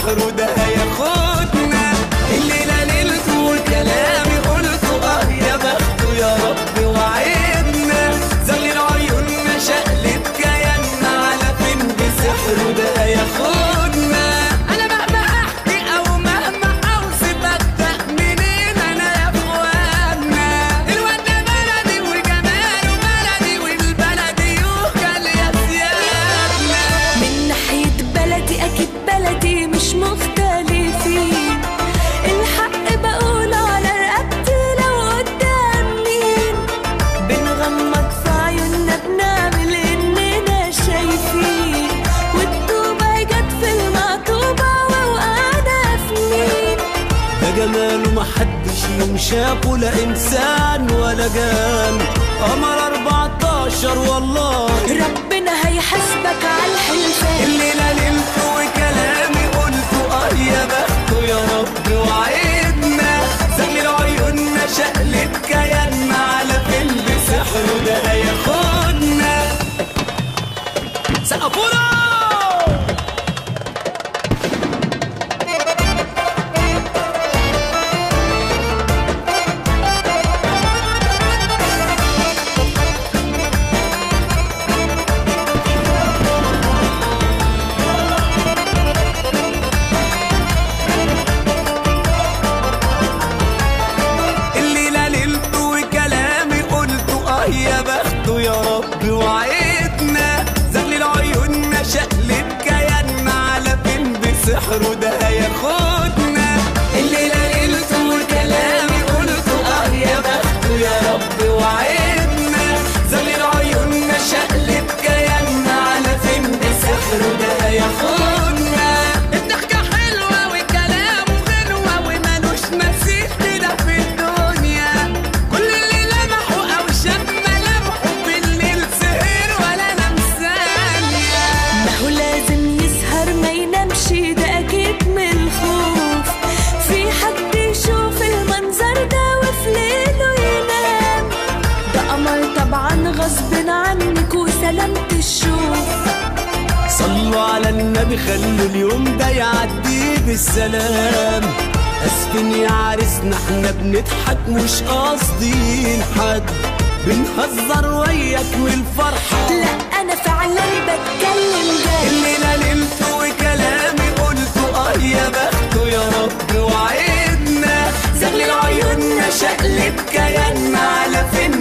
بسحره ده هياخدنا. الليلة جماله محدش يوم شافه لا إنسان ولا جان. قمر 14 والله. ربنا هيحاسبك على الحلفان الليلة نمت وكلامي قلته آه يا بخته يا رب وعدنا زغلل عيوننا شقلب كياننا على فين بسحره ده هياخدنا سقفونا! بسحره ده هياخدنا وعلى على النبي خلوا اليوم ده يعدي بالسلام. اسفين يا عريسنا إحنا بنضحك مش قاصدين حد. بنهزر وياك والفرحة. لا أنا فعلا بتكلم ده. اللي نلمته وكلامي قلته آه يا بخته يا رب وعيدنا زغلل عيوننا شقلب كياننا على فين